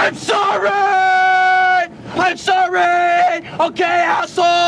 I'm sorry! I'm sorry! Okay, asshole!